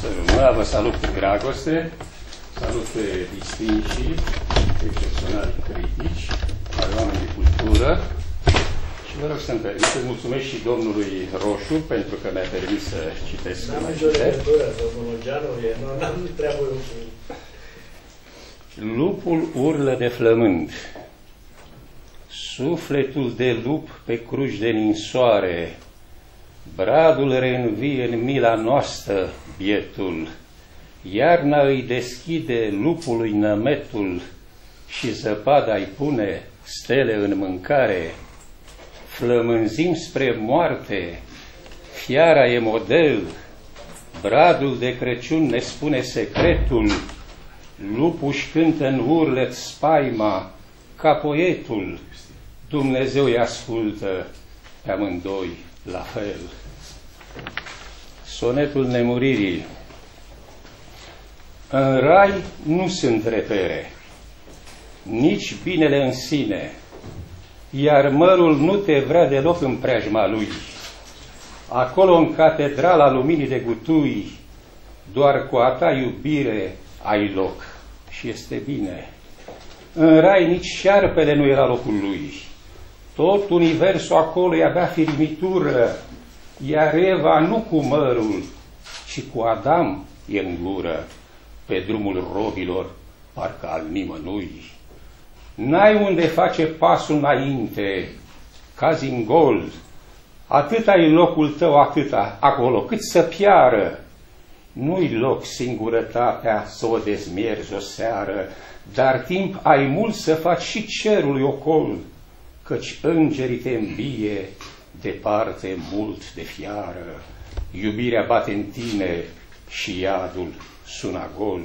Să rămână, vă salut cu dragoste, salut pe distinși, excepționali critici, ale oameni de cultură. Și vă rog să-mi permiteți, mulțumesc și domnului Roșu pentru că mi-a permis să citesc. N-am nicio legătură, domnul Ogeanu, e, nu am treabă eu cu... Lupul urlă de flământ, sufletul de lup pe cruci de ninsoare, Bradul reînvie în mila noastră, bietul, Iarna îi deschide lupului nămetul Și zăpada îi pune stele în mâncare. Flămânzim spre moarte, fiara e model, Bradul de Crăciun ne spune secretul, Lupul își cântă în urlet spaima, ca poetul, Dumnezeu îi ascultă pe amândoi la fel. Sonetul nemuririi. În rai nu sunt repere, nici binele în sine, iar mărul nu te vrea deloc în preajma lui. Acolo, în catedrala luminii de gutui, doar cu a ta iubire ai loc și este bine. În rai nici șarpele nu era locul lui. Tot universul acolo e abia firmitură, iar Eva nu cu mărul, ci cu Adam e în gură, pe drumul robilor, parcă al nimănui. N-ai unde face pasul înainte, cazi în gol, atât ai locul tău, atâta acolo, cât să piară. Nu-i loc singurătatea să o dezmierzi o seară, dar timp ai mult să faci și cerului ocol, căci îngerii te îmbie departe mult de fiară, iubirea bate în tine și iadul sună gol.